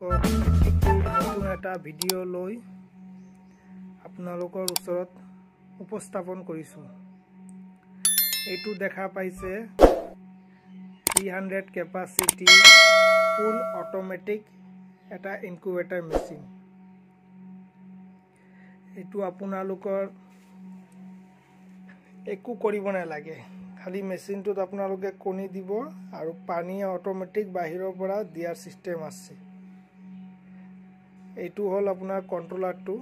নতুন এটা ভিডিঅ' লৈ আপোনালোকৰ ওচৰত উপস্থাপন কৰিছোঁ। এইটো দেখা পাইছে three hundred capacity full automatic এটা ইনকুবেটাৰ মেচিন এইটো আপোনালোকৰ একো কৰিব নালাগে। খালি মেচিনটোত আপোনালোকে কণী দিব আৰু পানী অট'মেটিক বাহিৰৰ পৰা দিয়াৰ ছিষ্টেম আছে। এইটো হ'ল আপোনাৰ কণ্ট্ৰলাৰটো।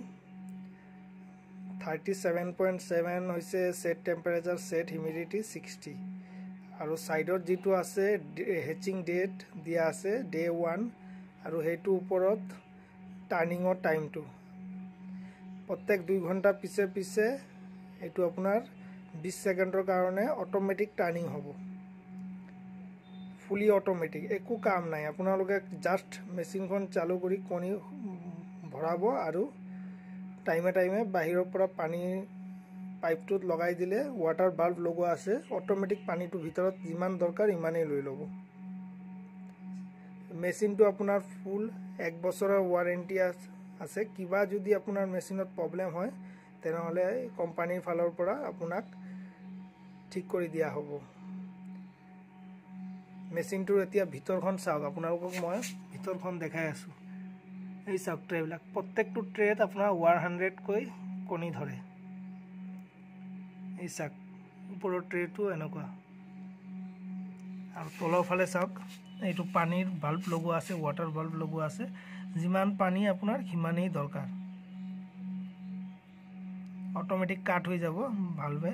থাৰ্টি ছেভেন পইণ্ট ছেভেন হৈছে set temperature set humidity sixty আৰু ছাইডত যিটো আছে হেচিং ডেট দিয়া আছে ডে ওৱান আৰু সেইটো ওপৰত টাৰ্ণিঙৰ টাইমটো প্ৰত্যেক দুই ঘণ্টা পিছে পিছে এইটো আপোনাৰ বিছ ছেকেণ্ডৰ কাৰণে অট'মেটিক টাৰ্ণিং হ'ব। ফুলি অট'মেটিক একো কাম নাই। আপোনালোকে জাষ্ট মেচিনখন চালু কৰি কণী ভৰাব আৰু টাইমে টাইমে বাহিৰৰ পৰা পানী পাইপটোত লগাই দিলে ৱাটাৰ বাল্ব লগোৱা আছে অট'মেটিক পানীটো ভিতৰত যিমান দৰকাৰ ইমানেই লৈ ল'ব। মেচিনটো আপোনাৰ ফুল এক বছৰৰ ৱাৰেণ্টি আছে কিবা যদি আপোনাৰ মেচিনত প্ৰব্লেম হয় তেনেহ'লে কোম্পানীৰ ফালৰ পৰা আপোনাক ঠিক কৰি দিয়া হ'ব। মেচিনটোৰ এতিয়া ভিতৰখন চাওক আপোনালোকক মই ভিতৰখন দেখাই আছোঁ। এই চাওক ট্ৰেবিলাক প্ৰত্যেকটো ট্ৰেত আপোনাৰ ওৱান হাণ্ড্ৰেডকৈ কণী ধৰে। এই চাওক ওপৰৰ ট্ৰেটো এনেকুৱা। আৰু তলৰ ফালে চাওক এইটো পানীৰ বাল্ব লগোৱা আছে ৱাটাৰ বাল্ব লগোৱা আছে। যিমান পানী আপোনাৰ সিমানেই দৰকাৰ। অট'মেটিক কাট হৈ যাব ভালবে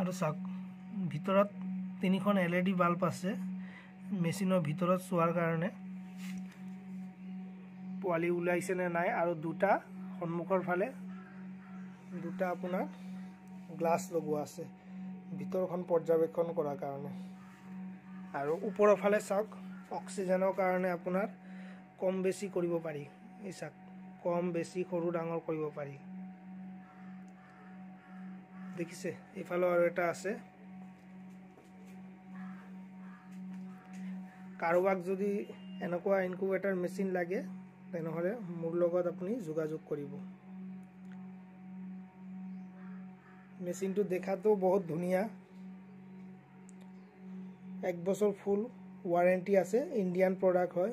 আৰু চাওক ভিতৰত তিনিখন এল ই ডি বাল্ব আছে মেচিনৰ ভিতৰত চোৱাৰ কাৰণে। পোৱালি ওলাইছে নে নাই আৰু দুটা সন্মুখৰ ফালে দুটা আপোনাৰ গ্লাছ লগোৱা আছে ভিতৰখন পৰ্যবেক্ষণ কৰাৰ কাৰণে। আৰু ওপৰৰ ফালে চাওক অক্সিজেনৰ কাৰণে আপোনাৰ কম বেছি কৰিব পাৰি এই চাওক কম বেছি সৰু ডাঙৰ কৰিব পাৰি। দেখিছে এইফালেও আৰু এটা আছে। কাৰোবাক যদি এনেকুৱা ইনকুবেটাৰ মেচিন লাগে তেনেহ'লে মোৰ লগত আপুনি যোগাযোগ কৰিব। মেচিনটো দেখাতো বহুত ধুনীয়া। এক বছৰ ফুল ৱাৰেণ্টি আছে ইণ্ডিয়ান প্ৰডাক্ট হয়।